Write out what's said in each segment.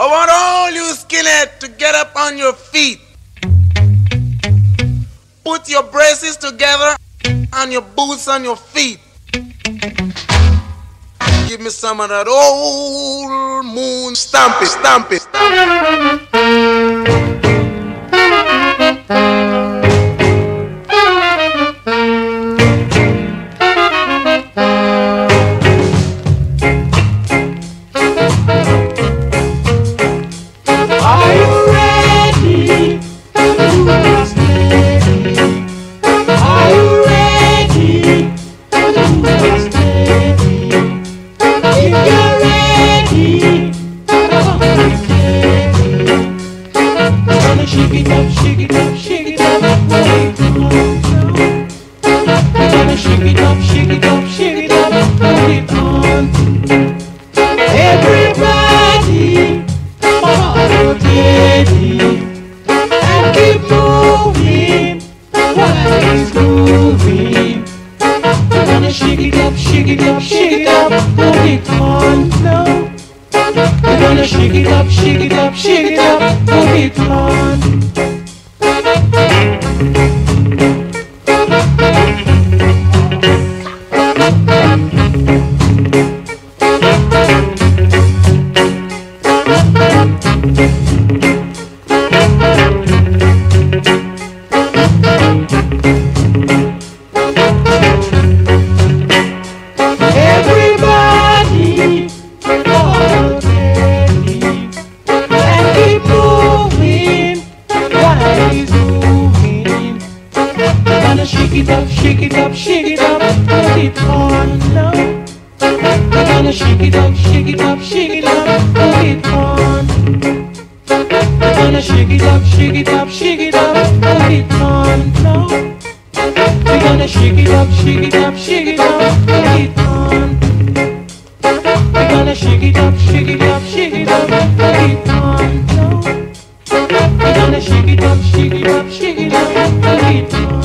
I want all you skinhead to get up on your feet. Put your braces together and your boots on your feet. Give me some of that old moon stamp it, stamp it. Stamp it. wanna shake it up, shake it up, shake it up, put it on now. I wanna shake it up, shake it up, shake it up, put it on. I wanna shake it up, shake it up, shake it up, put it on now. We gonna shake it up, shake it up, shake it up, put it on. We gonna shake it up, shake it up, shake it up, put it on now. We gonna shake it up, shake it up, shake it up, put it on.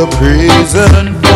the prison.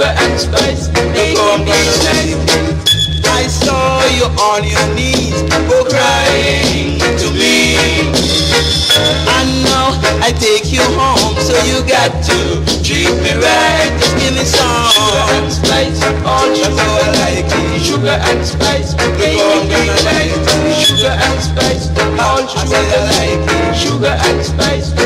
sugar and spice. Make up. I saw you on your knees, oh crying to me. And now I take you home, so you got to treat me right. Just give me some sugar and spice, all you know like it. Sugar and spice, baby, like. Sugar and spice, all you know like it. Sugar and spice.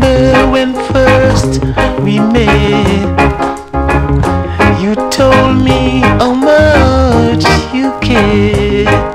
remember when first we met. You told me how much you care.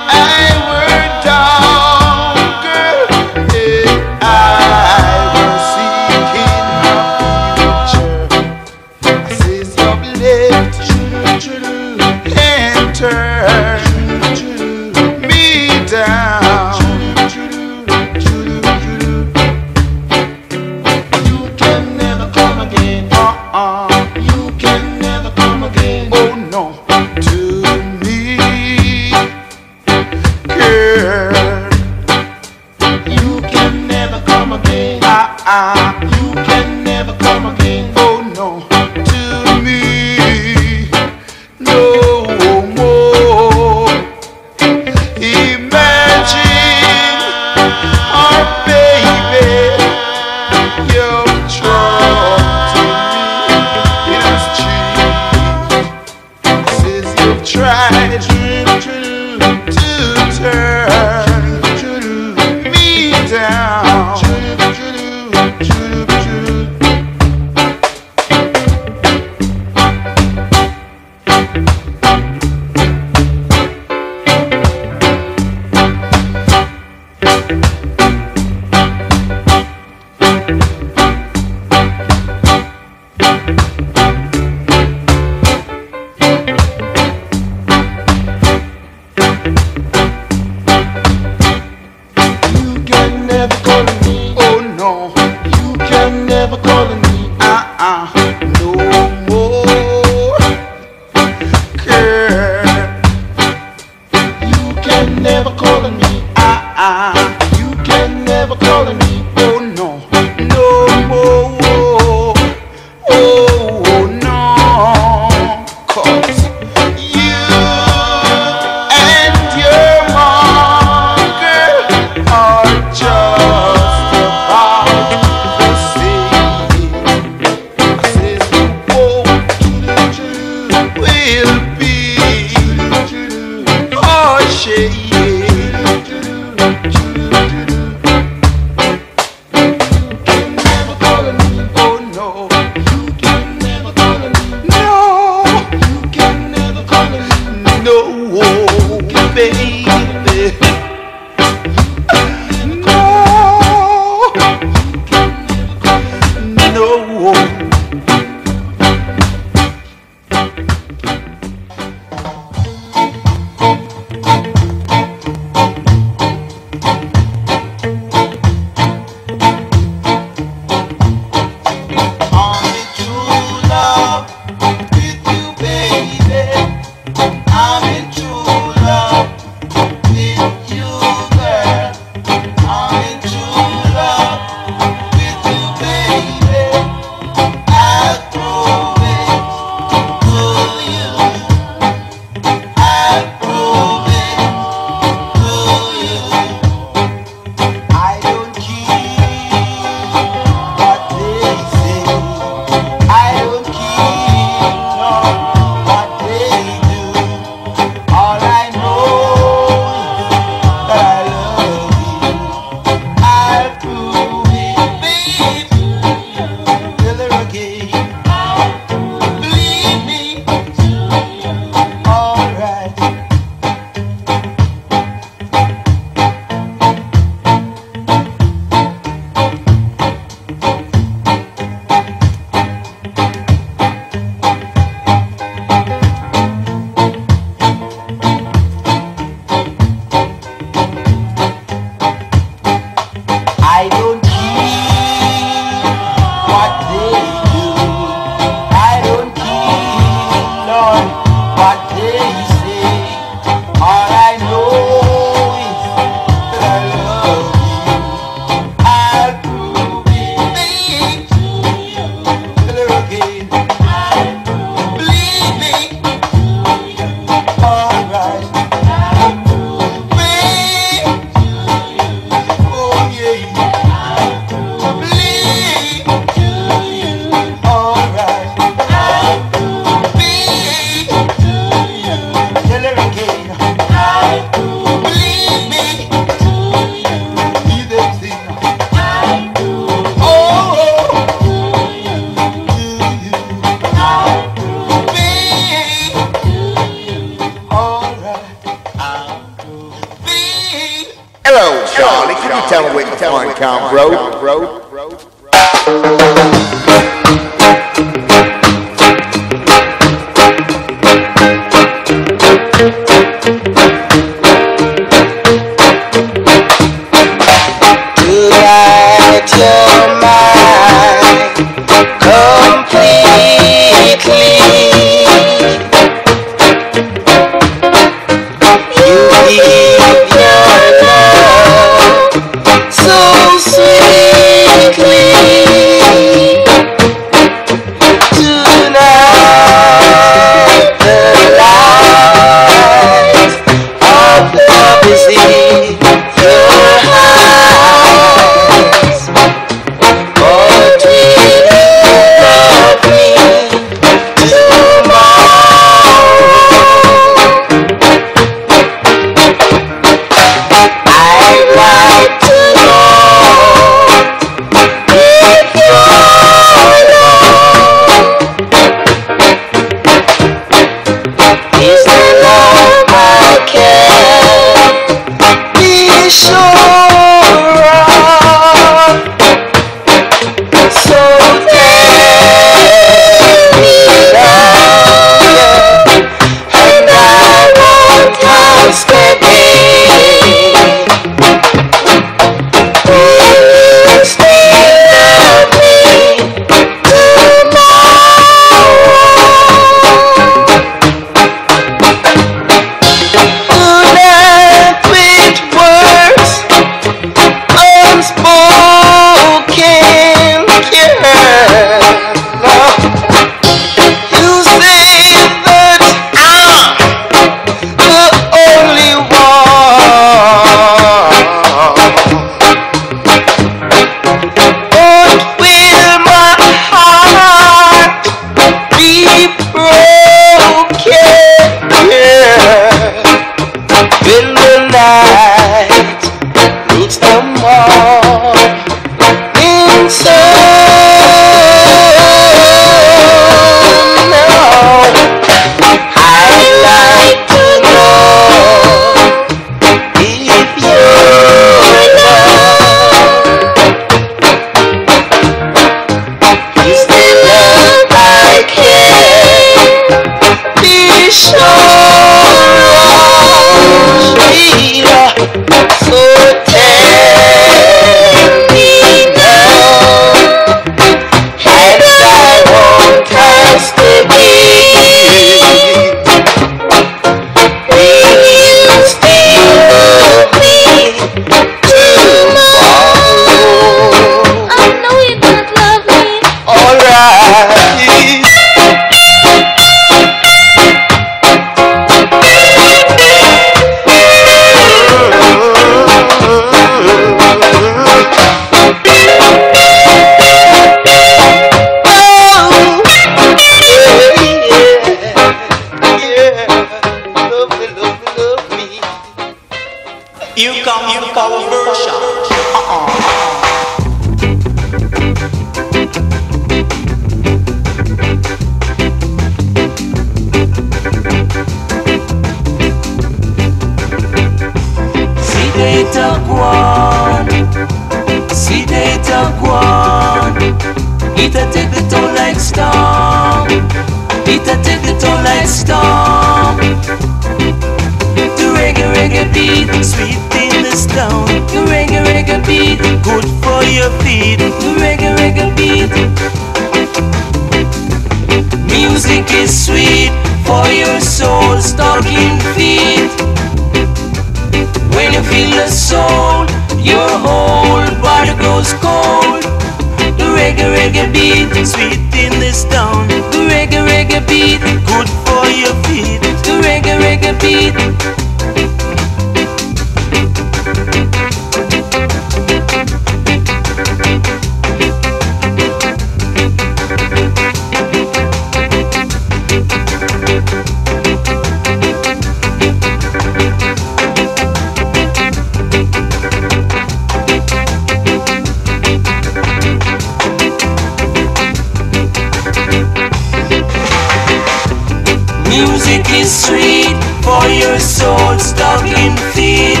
Music is sweet for your soul, stocking feet.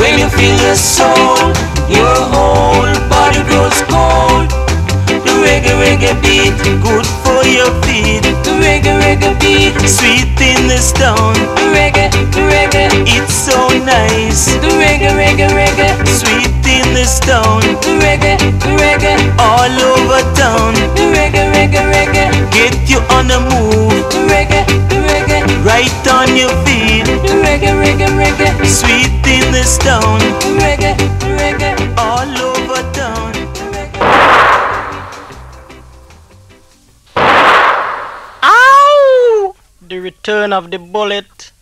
When you feel the soul, your whole body grows cold. The reggae reggae beat, good for your feet. The reggae reggae beat, sweet in the stone. The reggae, the reggae, it's so nice. The reggae reggae reggae, sweet in the stone. The reggae, the reggae, all over town get you on the move. Reggae, reggae, right on your feet. Reggae, reggae, reggae, sweet in the stone. Reggae, reggae, all over town. Ow! The return of the bullet.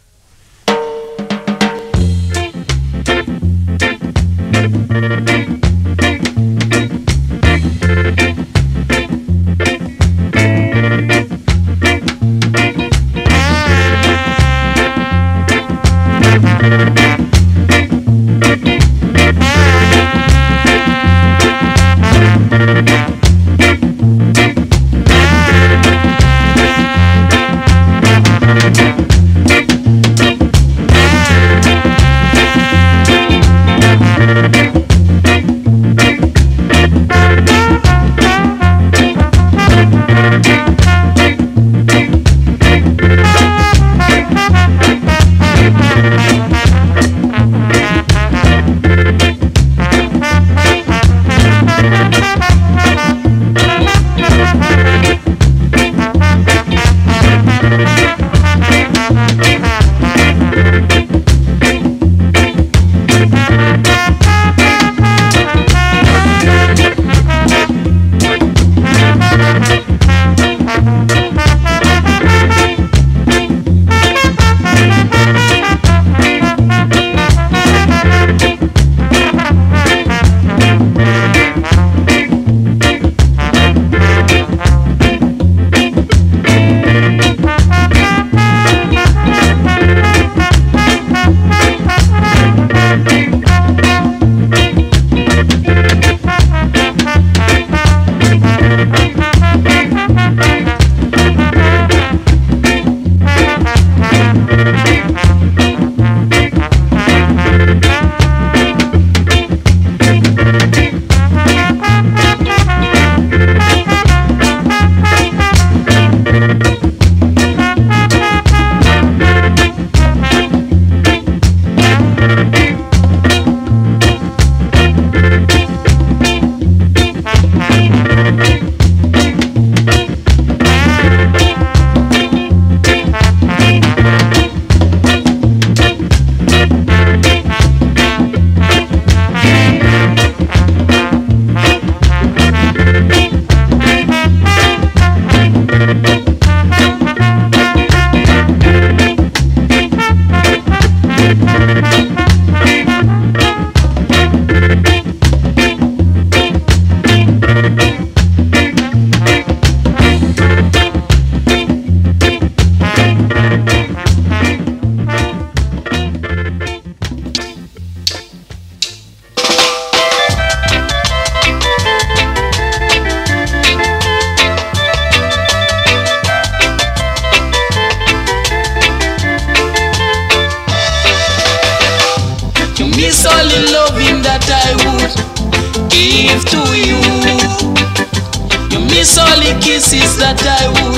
Kisses that I would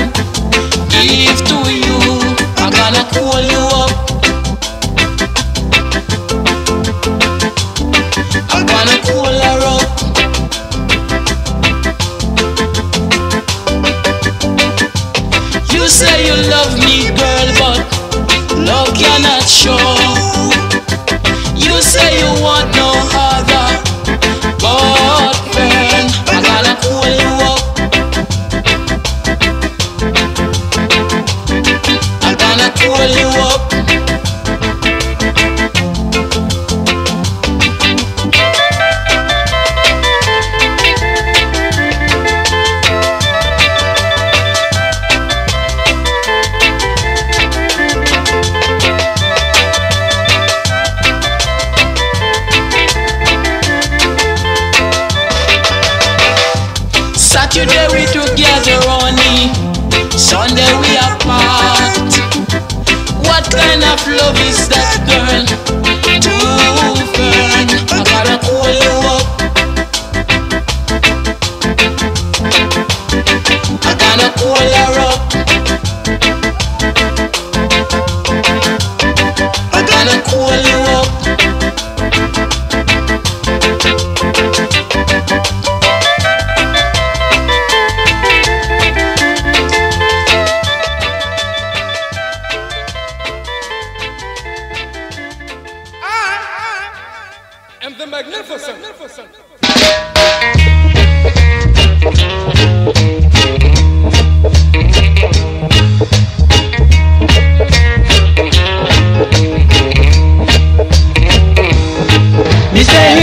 And the magnificent.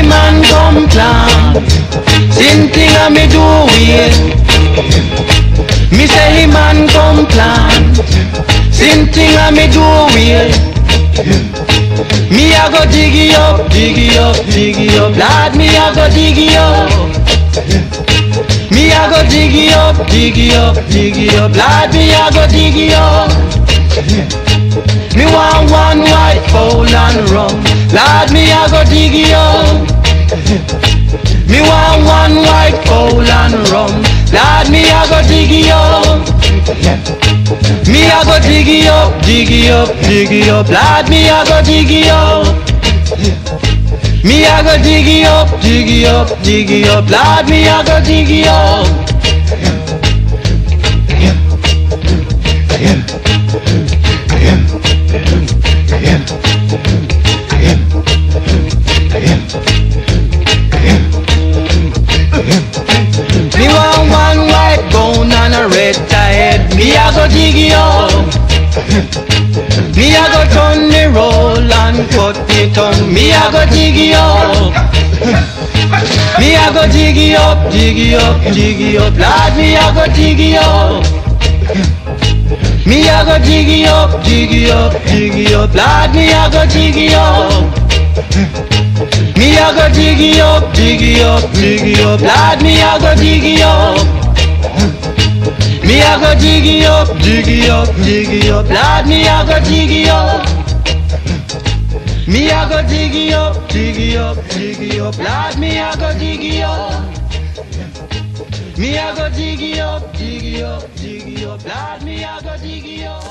Man come Same thing man come Same thing me do Me a go diggy up, diggy up, diggy up Lad me a go diggy up Me a go diggy up, diggy up, diggy up Lad me a go diggy up Me want one white fowl and rum Lord, me a go diggy up Me want one white fowl and rum Lord, me a go diggy up Me a go diggy up, diggy up, diggy up. Lord, me a go diggy up. Me a go diggy up, diggy up, diggy up. Lord, me a go diggy up tongue. Me a go diggy up. Me a go diggy up, diggy up, diggy up. Lord, me a go diggy up. Me a go diggy up, diggy up, diggy up. Lord, me a go diggy up. Me a go diggy up, diggy up, diggy up. Lord, me a go diggy up. Me a go diggy up, diggy up, diggy up. Lord, me a go diggy up. Me a go diggy up, diggy up, diggy up. Lord, me a go diggy up. Me a go diggy up, diggy up, diggy up. Lord, me a go diggy up.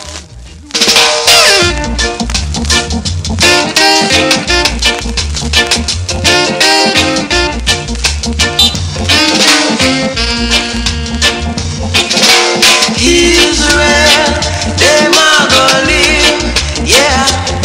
Israel, them a go live, yeah.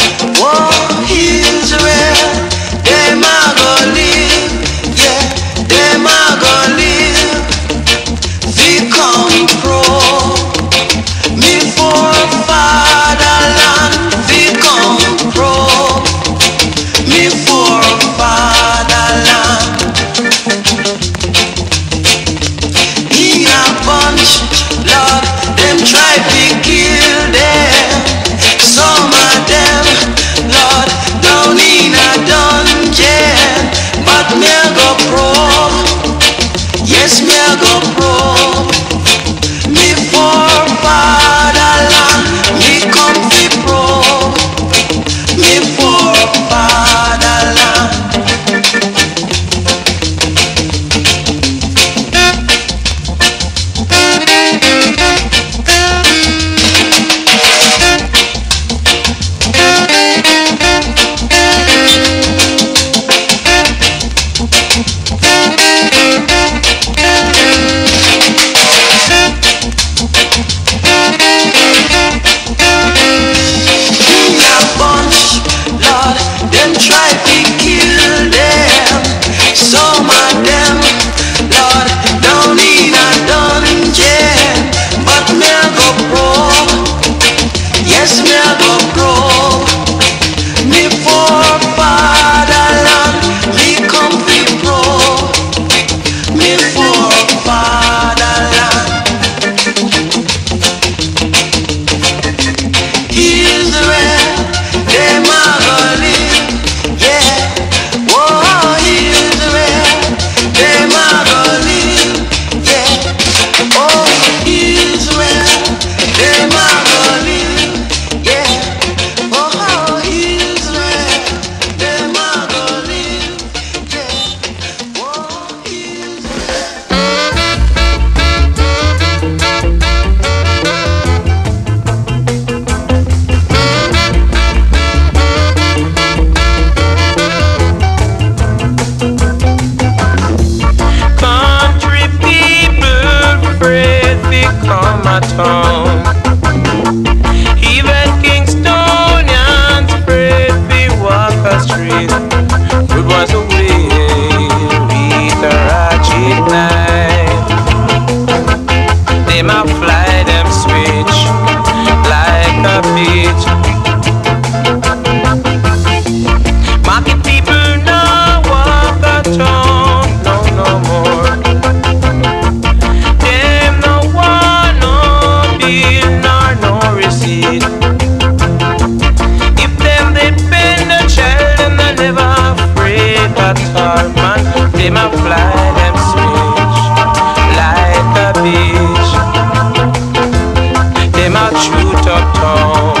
They ma shoot up